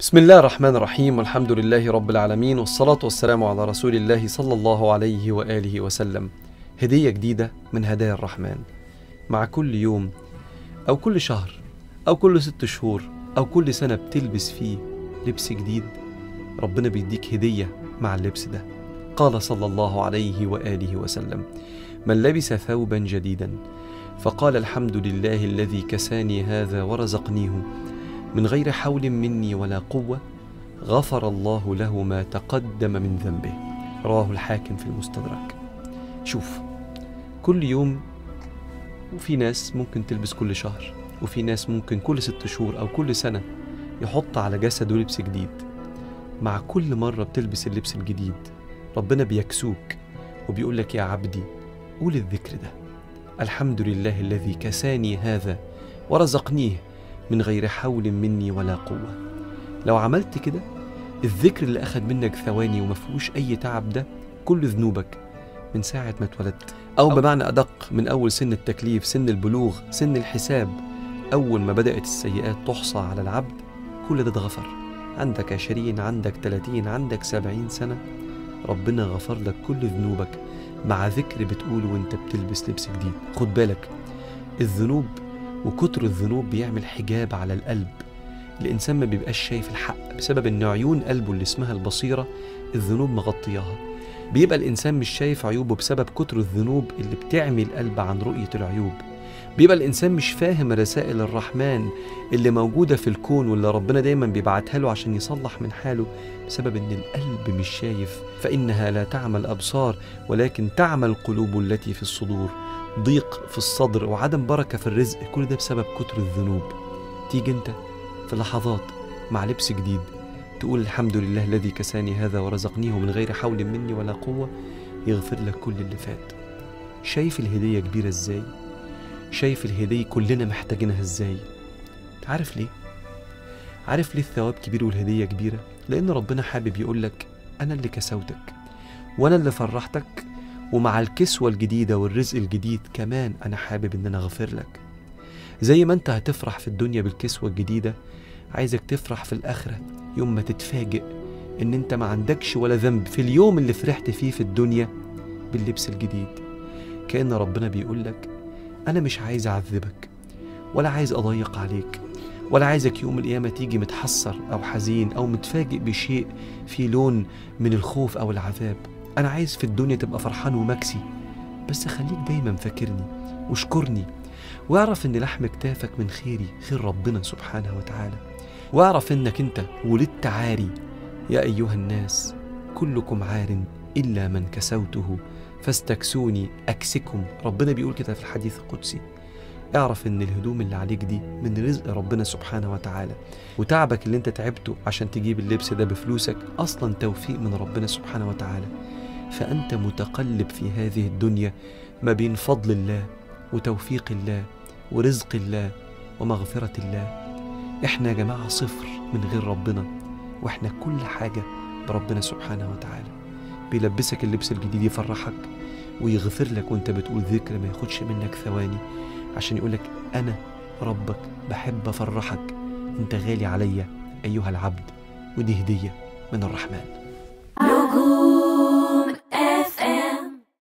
بسم الله الرحمن الرحيم والحمد لله رب العالمين والصلاة والسلام على رسول الله صلى الله عليه وآله وسلم هدية جديدة من هدايا الرحمن مع كل يوم أو كل شهر أو كل ست شهور أو كل سنة بتلبس فيه لبس جديد ربنا بيديك هدية مع اللبس ده قال صلى الله عليه وآله وسلم من لبس ثوبا جديدا فقال الحمد لله الذي كساني هذا ورزقنيه من غير حول مني ولا قوة غفر الله له ما تقدم من ذنبه. رواه الحاكم في المستدرك. شوف كل يوم وفي ناس ممكن تلبس كل شهر وفي ناس ممكن كل ست شهور أو كل سنة يحط على جسده لبس جديد. مع كل مرة بتلبس اللبس الجديد ربنا بيكسوك وبيقول لك يا عبدي قول الذكر ده. الحمد لله الذي كساني هذا ورزقنيه. من غير حول مني ولا قوة. لو عملت كده الذكر اللي أخد منك ثواني وما فيهوش أي تعب ده كل ذنوبك من ساعة ما اتولدت. أو بمعنى أدق من أول سن التكليف سن البلوغ سن الحساب أول ما بدأت السيئات تحصى على العبد كل ده اتغفر. عندك عشرين عندك تلاتين عندك سبعين سنة ربنا غفر لك كل ذنوبك مع ذكر بتقوله وانت بتلبس لبس جديد. خد بالك الذنوب وكتر الذنوب بيعمل حجاب على القلب. الإنسان ما بيبقاش شايف الحق بسبب إن عيون قلبه اللي اسمها البصيرة الذنوب مغطياها. بيبقى الإنسان مش شايف عيوبه بسبب كتر الذنوب اللي بتعمي القلب عن رؤية العيوب. بيبقى الإنسان مش فاهم رسائل الرحمن اللي موجودة في الكون واللي ربنا دايما بيبعتها له عشان يصلح من حاله بسبب إن القلب مش شايف فإنها لا تعمى الأبصار ولكن تعمى القلوب التي في الصدور. ضيق في الصدر وعدم بركة في الرزق كل ده بسبب كتر الذنوب. تيجي انت في لحظات مع لبس جديد تقول الحمد لله الذي كساني هذا ورزقنيه من غير حول مني ولا قوة يغفر لك كل اللي فات. شايف الهدية كبيرة إزاي؟ شايف الهدية كلنا محتاجينها إزاي؟ عارف ليه؟ عارف ليه الثواب كبير والهدية كبيرة؟ لأن ربنا حابب يقول لك أنا اللي كسوتك وأنا اللي فرحتك ومع الكسوة الجديدة والرزق الجديد كمان أنا حابب إن أنا أغفر لك. زي ما أنت هتفرح في الدنيا بالكسوة الجديدة عايزك تفرح في الآخرة يوم ما تتفاجئ إن أنت ما عندكش ولا ذنب في اليوم اللي فرحت فيه في الدنيا باللبس الجديد. كأن ربنا بيقول لك أنا مش عايز أعذبك ولا عايز أضيق عليك ولا عايزك يوم القيامة تيجي متحسر أو حزين أو متفاجئ بشيء في لون من الخوف أو العذاب. أنا عايز في الدنيا تبقى فرحان ومكسي بس خليك دايما فاكرني واشكرني واعرف إن لحم كتافك من خيري خير ربنا سبحانه وتعالى واعرف إنك أنت ولدت عاري. يا أيها الناس كلكم عار إلا من كسوته فاستكسوني أكسكم. ربنا بيقول كده في الحديث القدسي. اعرف إن الهدوم اللي عليك دي من رزق ربنا سبحانه وتعالى وتعبك اللي أنت تعبته عشان تجيب اللبس ده بفلوسك أصلا توفيق من ربنا سبحانه وتعالى. فأنت متقلب في هذه الدنيا ما بين فضل الله وتوفيق الله ورزق الله ومغفرة الله. إحنا يا جماعة صفر من غير ربنا وإحنا كل حاجة بربنا سبحانه وتعالى. بيلبسك اللبس الجديد يفرحك ويغفر لك وأنت بتقول ذكر ما ياخدش منك ثواني عشان يقولك أنا ربك بحب أفرحك. أنت غالي عليا أيها العبد ودي هدية من الرحمن.